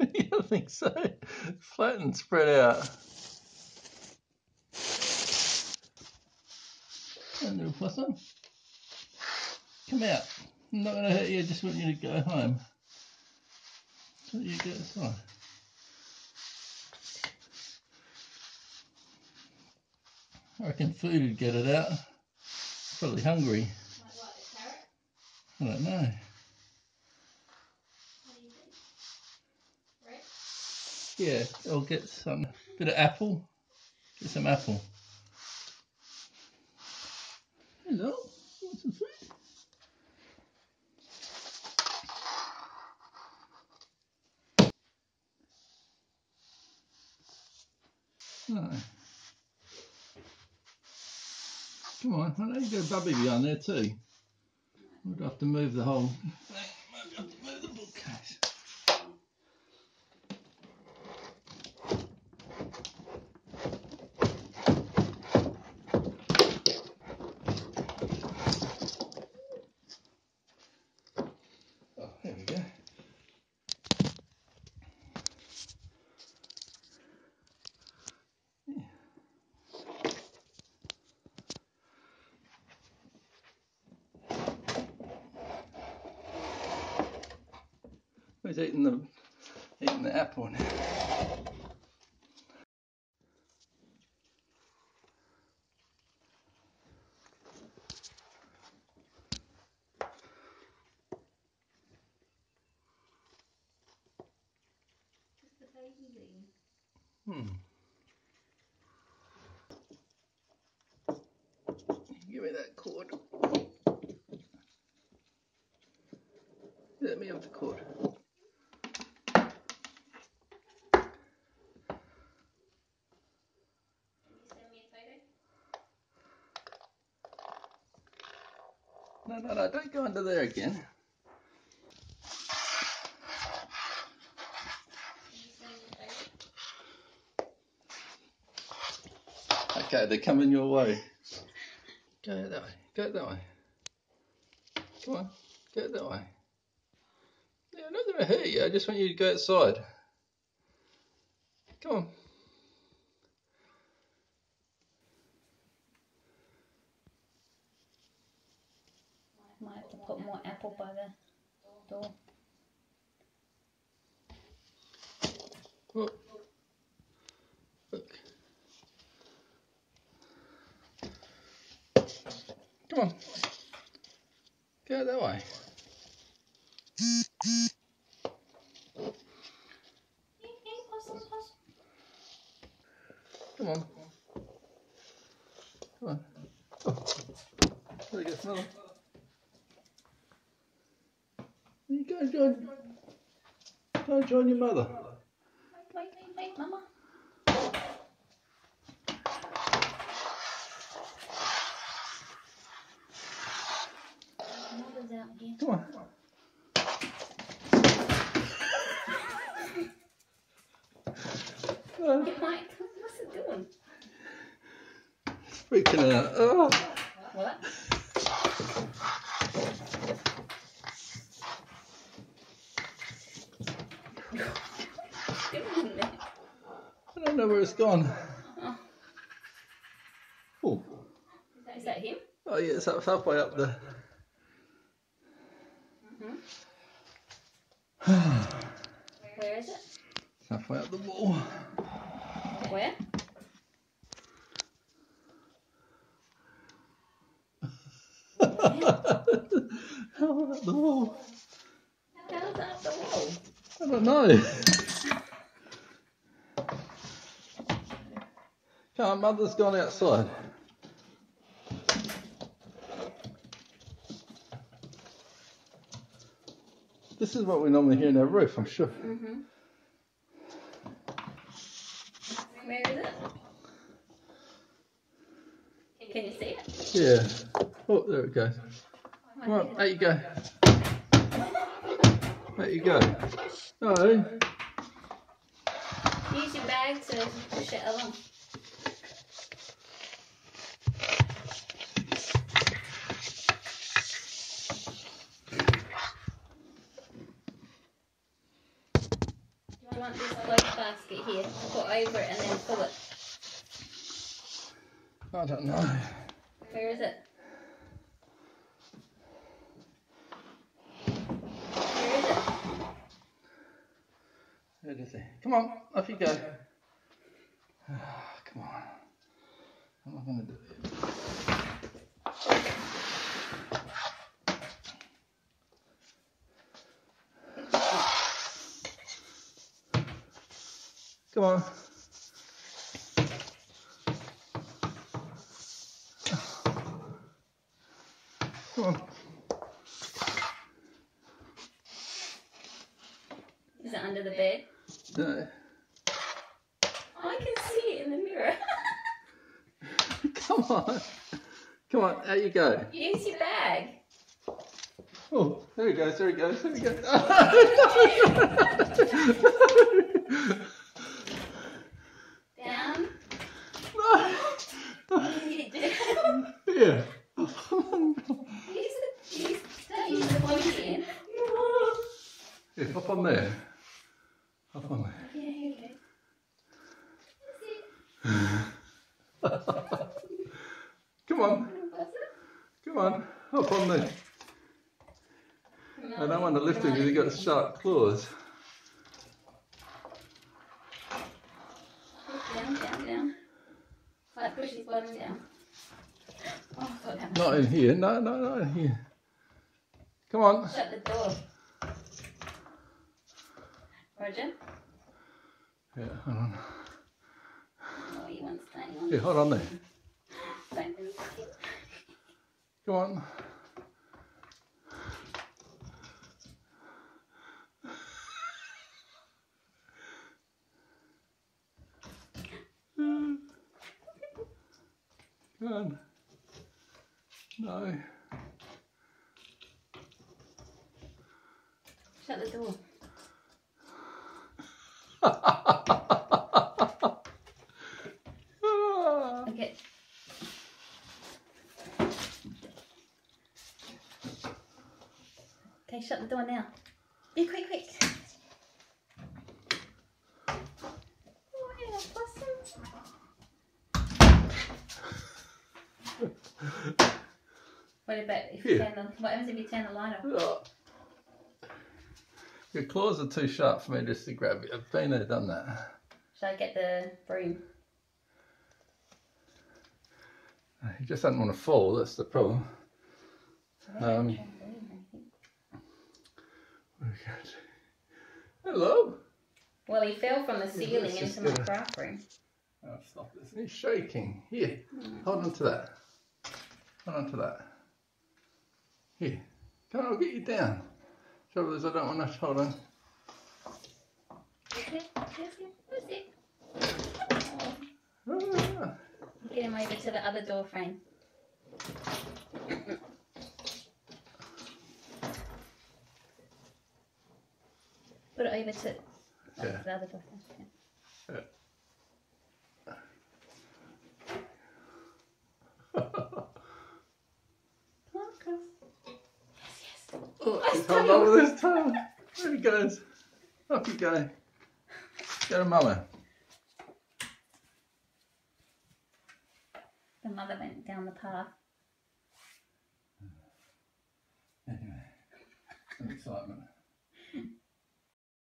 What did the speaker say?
yeah, I think so. Flat and spread out. Come little possum. Come out. I'm not going to hurt you, I just want you to go home. Want you get outside. I reckon food would get it out. Probably hungry. I don't know. Yeah, I'll get some bit of apple. Get some apple. Hello, want some food? No. Come on, I know you got a bubby behind there too. We'd have to move the whole. Maybe have to move the bookcase. Eating the eating the apple now. Hmm. Give me that cord. Let me have the cord. No, no, no, don't go under there again. Okay, they're coming your way. Go that way. Go that way. Come on, go that way. Yeah, I'm not going to hurt you. I just want you to go outside. Come on. Put more apple by the door. Look. Look. Come on. Go that way. Come on. Come on. Oh. There goes another. You go and join. Go and join your mother. Wait, wait, wait, Mama. Mother's out here. Come on. Oh, Hey, Mike, what's it doing? freaking out. Oh. What? Doing that. I don't know where it's gone. Oh. Oh, Is that him? oh yeah, it's up, halfway up there. Mm-hmm. Where is it? It's halfway up the wall. Where? How up the wall? How's that up the wall? I don't know. On, mother's gone outside. This is what we normally hear in our roof, I'm sure. Mm-hmm. Where is it? Can you see it? Yeah. Oh, there it goes. Come on, there you go. There you go. No. Use your bag to push it along. you want this clothes basket here to put over it pull it? I don't know. Where is it? Where is it? Where is he? Come on, off you go. Come on. What am I going to do? it? Come on. Is it under the bed? No. I can see it in the mirror. Come on. Come on, out you go. Use your bag. Oh, there he goes, there he goes, there he goes. Down. no. Yeah. Use the, use, don't use the body again. Yeah, hop on there. Hop on there. Yeah. Come on, come on, hop on there. I don't want to lift him because he's got sharp claws. Down, down, down. Like push his bottom down. Oh, God, Not in here, no, no, not in here. Come on. Shut the door. Roger? Yeah, hold on. Oh, you want to stay on? Yeah, hold on there. Come on. Come on. No. Shut the door. Ah. Okay. Okay, shut the door now. Be quick, quick. Yeah. What about if you Here. turn the, what happens if you turn the light off? Your claws are too sharp for me just to grab it. I've been there, done that. Should I get the broom? He just doesn't want to fall, that's the problem. Um, Hello. Well, he fell from the ceiling into my get a- craft room. Oh, stop this. He's shaking. Here, hold on to that. Hold on to that. Here. Come on, I'll get you down. Trouble is, I don't want to hold on. Is it? Is it? Is it? Oh, Ah. get him over to the other door frame. Put it over to Yeah. the other frame. Yeah. On, Chris. Yes, yes. Oh, he's holding on with his tail. There he goes. Up you go. Go to mama. The mother went down the path. Anyway, some excitement.